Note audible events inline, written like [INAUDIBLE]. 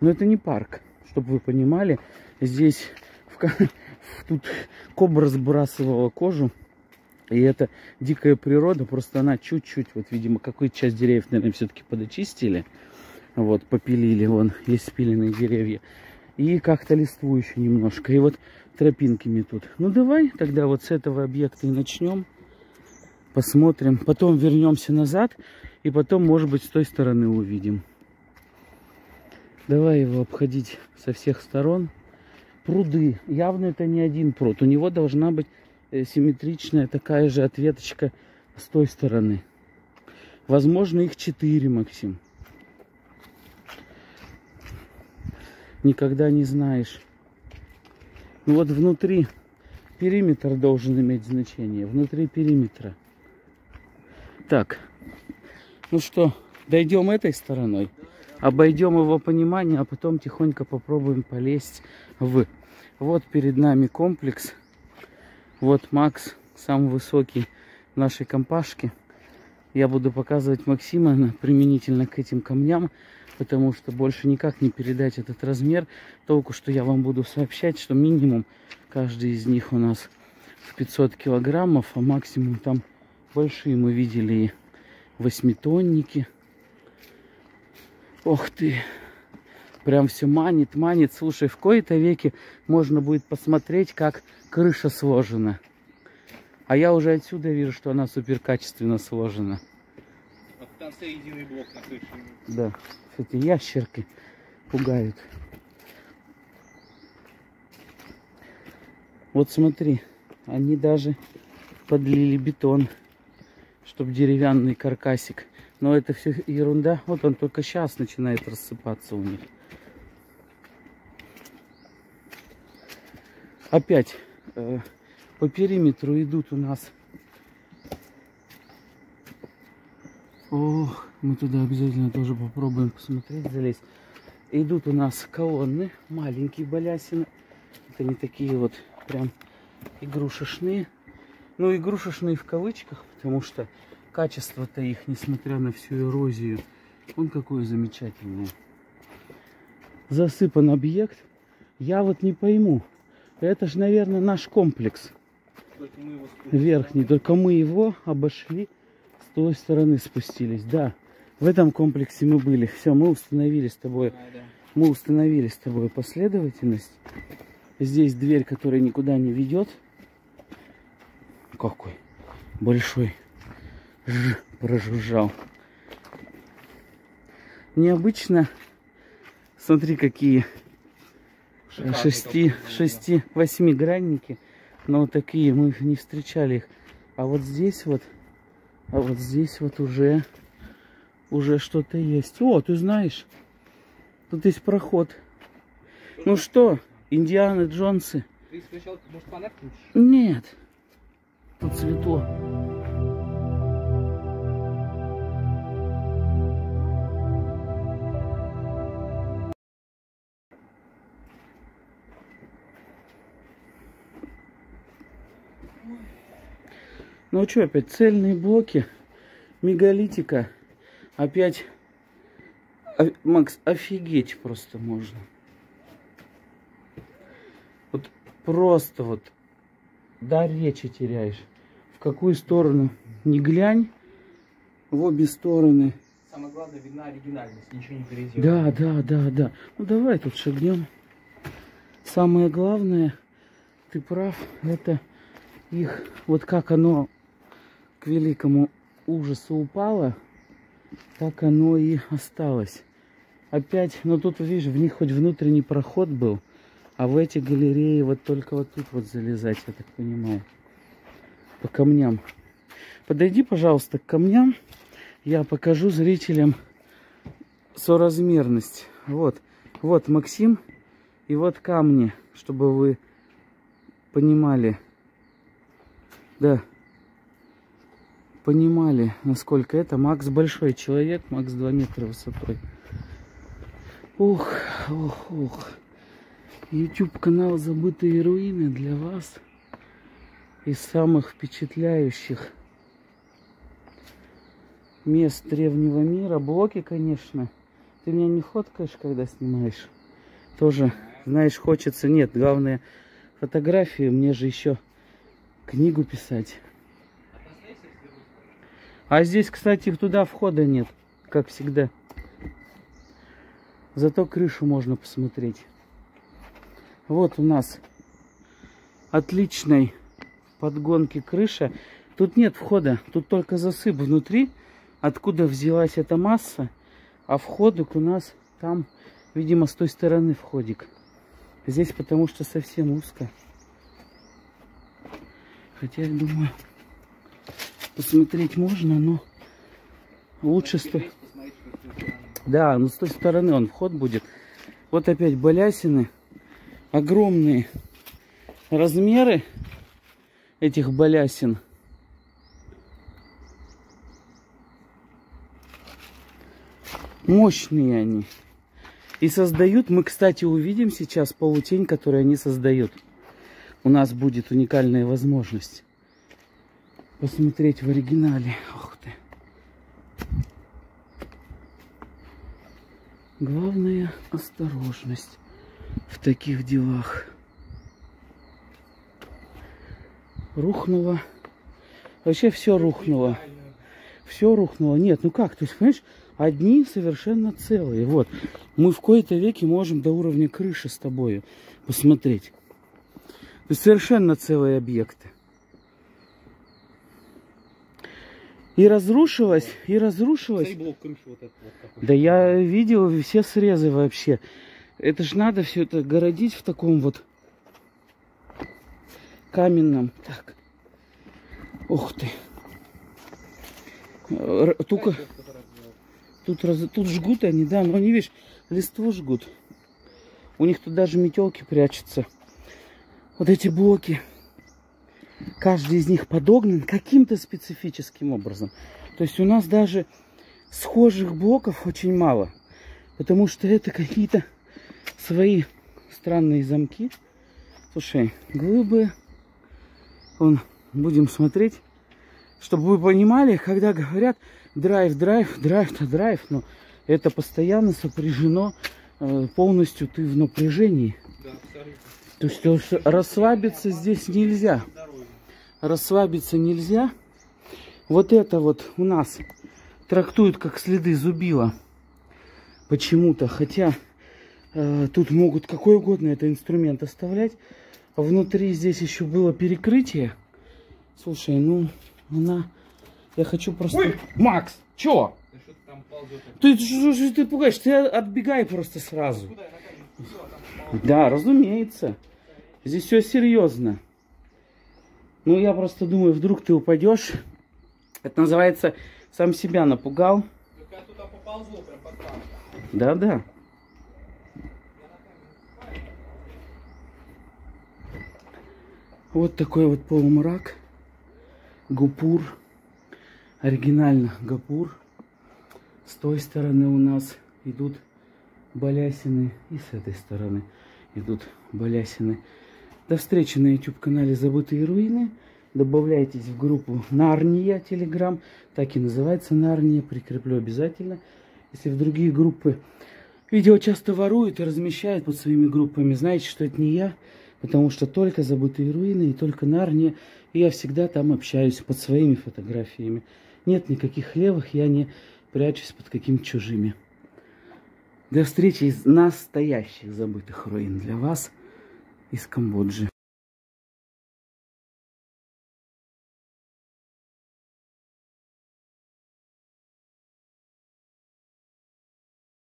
Но это не парк, чтобы вы понимали. Здесь в, [LAUGHS] тут кобра сбрасывала кожу. И это дикая природа, просто она чуть-чуть, вот, видимо, какую-то часть деревьев, наверное, все-таки подочистили. Вот, попилили, вон, есть спиленные деревья. И как-то листву еще немножко. И вот тропинками тут. Ну, давай тогда вот с этого объекта и начнем. Посмотрим. Потом вернемся назад. И потом, может быть, с той стороны увидим. Давай его обходить со всех сторон. Пруды. Явно это не один пруд. У него должна быть э, симметричная такая же ответочка с той стороны. Возможно, их четыре, Максим. Никогда не знаешь. Ну вот внутри периметр должен иметь значение. Внутри периметра. Так. Ну что, дойдем этой стороной. Обойдем его понимание, а потом тихонько попробуем полезть в. Вот перед нами комплекс. Вот Макс, самый высокий нашей компашке. Я буду показывать Максима применительно к этим камням, потому что больше никак не передать этот размер. Только что я вам буду сообщать, что минимум каждый из них у нас в 500 килограммов, а максимум там большие мы видели и восьмитонники. Ох ты! Прям все манит, манит. Слушай, в кои-то веке можно будет посмотреть, как крыша сложена. А я уже отсюда вижу, что она супер качественно сложена. Вот в конце единый блок на крыше. Да, эти ящерки пугают. Вот смотри, они даже подлили бетон чтобы деревянный каркасик. Но это все ерунда. Вот он только сейчас начинает рассыпаться у них. Опять э, по периметру идут у нас. Ох, мы туда обязательно тоже попробуем посмотреть, залезть. Идут у нас колонны, маленькие балясины. Это не такие вот прям игрушечные. Ну, игрушечные в кавычках, потому что качество-то их, несмотря на всю эрозию, он какой замечательный. Засыпан объект. Я вот не пойму. Это же, наверное, наш комплекс. Верхний. Только мы его обошли, с той стороны спустились. Да, в этом комплексе мы были. Все, мы установили с тобой, мы установили с тобой последовательность. Здесь дверь, которая никуда не ведет. Какой большой Ж, прожужжал. Необычно. Смотри, какие шести, шести, восьмигранники. Но вот такие мы не встречали их. А вот здесь вот, а вот здесь вот уже, уже что-то есть. О, ты знаешь, тут есть проход. Ну что, Индианы Джонсы? Ты сначала, может, фонарь Нет, светло. Ну что, опять цельные блоки мегалитика. Опять, Макс, офигеть просто можно. Вот просто вот, да, речи теряешь. В какую сторону не глянь, в обе стороны. Самое главное, видна оригинальность, ничего не переделано. Да, да, да, да. Ну давай тут шагнем. Самое главное, ты прав, это их, вот как оно к великому ужасу упало, так оно и осталось. Опять, ну тут, видишь, в них хоть внутренний проход был, а в эти галереи вот только вот тут вот залезать, я так понимаю. По камням. Подойди, пожалуйста, к камням. Я покажу зрителям соразмерность. Вот, вот Максим и вот камни, чтобы вы понимали. Да понимали, насколько это. Макс большой человек, Макс 2 метра высотой. Ух, ух, ух. YouTube канал Забытые руины для вас из самых впечатляющих мест древнего мира. Блоки, конечно. Ты меня не фоткаешь, когда снимаешь? Тоже, знаешь, хочется. Нет, главное, фотографии. Мне же еще книгу писать. А здесь, кстати, туда входа нет, как всегда. Зато крышу можно посмотреть. Вот у нас отличной подгонки крыша. Тут нет входа, тут только засып внутри, откуда взялась эта масса. А входик у нас там, видимо, с той стороны входик. Здесь потому что совсем узко. Хотя, я думаю, посмотреть можно, но лучше с той... Да, но с той стороны он вход будет. Вот опять балясины. Огромные размеры этих балясин. Мощные они. И создают, мы, кстати, увидим сейчас полутень, которую они создают. У нас будет уникальная возможность посмотреть в оригинале. Ух ты. Главная осторожность в таких делах. Рухнуло. Вообще все рухнуло. Все рухнуло. Нет, ну как? То есть, понимаешь, одни совершенно целые. Вот. Мы в кои-то веке можем до уровня крыши с тобой посмотреть. То есть совершенно целые объекты. И разрушилось, и разрушилось. блок крыши вот этот вот. Да я видел все срезы вообще. Это ж надо все это городить в таком вот каменном. Так. Ух ты. Р- Только тут, раз, тут жгут они, да, но они, видишь, листву жгут. У них тут даже метелки прячутся. Вот эти блоки. Каждый из них подогнан каким-то специфическим образом. То есть у нас даже схожих блоков очень мало. Потому что это какие-то свои странные замки. Слушай, глыбы. Вон, будем смотреть. Чтобы вы понимали, когда говорят драйв, драйв, драйв, то драйв, но это постоянно сопряжено э, полностью ты в напряжении. Да. То есть расслабиться здесь нельзя. Расслабиться нельзя. Вот это вот у нас трактуют как следы зубила. Почему-то. Хотя э, тут могут какой угодно это инструмент оставлять. Внутри здесь еще было перекрытие. Слушай, ну, она... Я хочу просто... Ой! Макс, чё? Ты, что же ты пугаешь? Ты отбегай просто сразу. Да, разумеется. Здесь все серьезно. Ну, я просто думаю, вдруг ты упадешь. Это называется, сам себя напугал. Так я туда поползло прям под камеру. Да-да. Вот такой вот полумрак. Гупур. Оригинально Гапур. С той стороны у нас идут балясины. И с этой стороны идут балясины. До встречи на YouTube-канале «Забытые руины». Добавляйтесь в группу Нарния Телеграм. Так и называется Нарния. Прикреплю обязательно. Если в другие группы видео часто воруют и размещают под своими группами, знаете, что это не я. Потому что только «Забытые руины» и только Нарния. И я всегда там общаюсь под своими фотографиями. Нет никаких левых, я не прячусь под какими-то чужими. До встречи из настоящих забытых руин для вас из Камбоджи.